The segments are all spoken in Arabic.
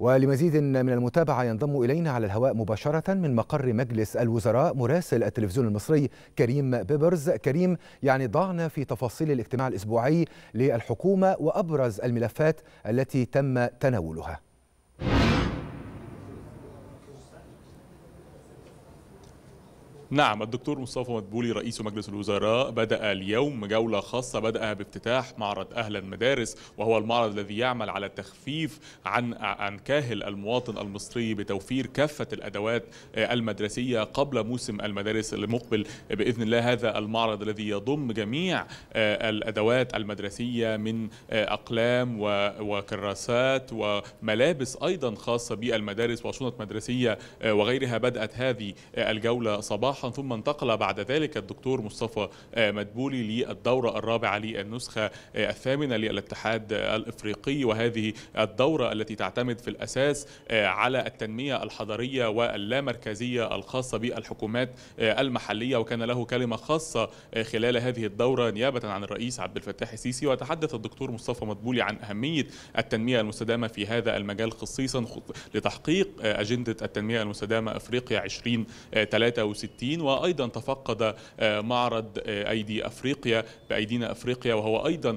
ولمزيد من المتابعة ينضم إلينا على الهواء مباشرة من مقر مجلس الوزراء مراسل التلفزيون المصري كريم بيبرز. كريم يعني ضعنا في تفاصيل الاجتماع الأسبوعي للحكومة وأبرز الملفات التي تم تناولها. نعم الدكتور مصطفى مدبولي رئيس مجلس الوزراء بدأ اليوم جولة خاصة بدأ بافتتاح معرض أهل المدارس وهو المعرض الذي يعمل على التخفيف عن عن كاهل المواطن المصري بتوفير كافة الأدوات المدرسية قبل موسم المدارس المقبل. بإذن الله هذا المعرض الذي يضم جميع الأدوات المدرسية من أقلام وكراسات وملابس أيضا خاصة بالمدارس وشنط مدرسية وغيرها. بدأت هذه الجولة صباحا صباحا ثم انتقل بعد ذلك الدكتور مصطفى مدبولي للدورة الرابعة للنسخة الثامنة للاتحاد الإفريقي. وهذه الدورة التي تعتمد في الأساس على التنمية الحضرية واللامركزية الخاصة بالحكومات المحلية. وكان له كلمة خاصة خلال هذه الدورة نيابة عن الرئيس عبد الفتاح السيسي. وتحدث الدكتور مصطفى مدبولي عن أهمية التنمية المستدامة في هذا المجال خصيصا لتحقيق أجندة التنمية المستدامة أفريقيا 2063 وأيضا تفقد معرض أيدي أفريقيا بأيدينا أفريقيا وهو أيضا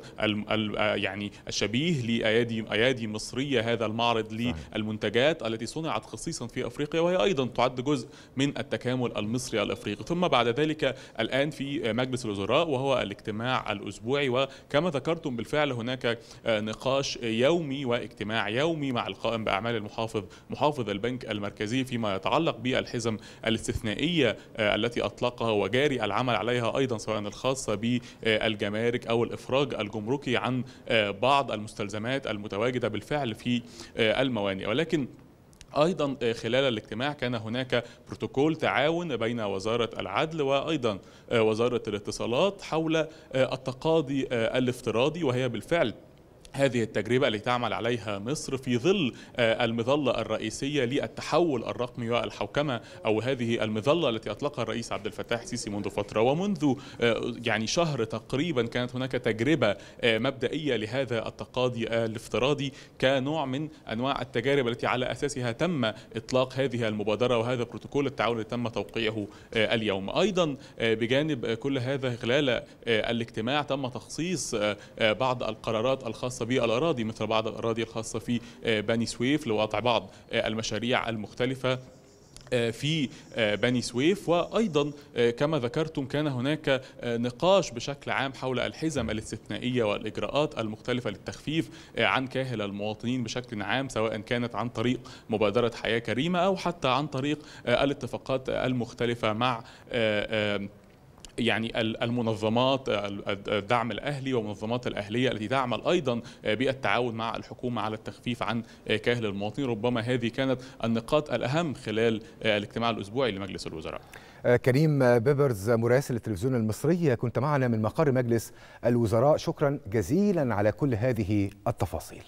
يعني الشبيه لأيادي أيادي مصرية هذا المعرض للمنتجات التي صنعت خصيصا في أفريقيا وهي أيضا تعد جزء من التكامل المصري الأفريقي. ثم بعد ذلك الآن في مجلس الوزراء وهو الاجتماع الأسبوعي وكما ذكرتم بالفعل هناك نقاش يومي واجتماع يومي مع القائم بأعمال المحافظ محافظ البنك المركزي فيما يتعلق بالحزم الاستثنائية التي أطلقها وجاري العمل عليها أيضا سواء الخاصه بالجمارك أو الإفراج الجمركي عن بعض المستلزمات المتواجدة بالفعل في الموانئ. ولكن أيضا خلال الاجتماع كان هناك بروتوكول تعاون بين وزارة العدل وأيضا وزارة الاتصالات حول التقاضي الافتراضي وهي بالفعل هذه التجربة التي تعمل عليها مصر في ظل المظلة الرئيسية للتحول الرقمي والحوكمة أو هذه المظلة التي أطلقها الرئيس عبد الفتاح السيسي منذ فترة. ومنذ يعني شهر تقريبا كانت هناك تجربة مبدئية لهذا التقاضي الافتراضي كنوع من أنواع التجارب التي على أساسها تم إطلاق هذه المبادرة وهذا بروتوكول التعاون الذي تم توقيعه اليوم. أيضا بجانب كل هذا خلال الاجتماع تم تخصيص بعض القرارات الخاصة الخاصة بالأراضي مثل بعض الأراضي الخاصة في بني سويف لوضع بعض المشاريع المختلفة في بني سويف. وأيضا كما ذكرتم كان هناك نقاش بشكل عام حول الحزم الاستثنائية والإجراءات المختلفة للتخفيف عن كاهل المواطنين بشكل عام سواء كانت عن طريق مبادرة حياة كريمة أو حتى عن طريق الاتفاقات المختلفة مع يعني المنظمات الدعم الأهلي والمنظمات الأهلية التي تعمل أيضا بالتعاون مع الحكومة على التخفيف عن كاهل المواطنين ربما هذه كانت النقاط الأهم خلال الاجتماع الأسبوعي لمجلس الوزراء. كريم بيبرز مراسل التلفزيون المصري كنت معنا من مقر مجلس الوزراء شكرا جزيلا على كل هذه التفاصيل.